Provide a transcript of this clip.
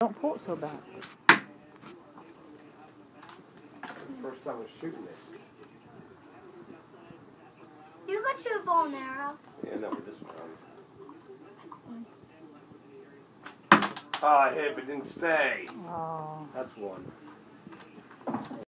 Don't pull it so bad. First time I was shooting this. You got your ball and arrow. Yeah, that with this one. Oh, I hit, but didn't stay. Oh. That's one.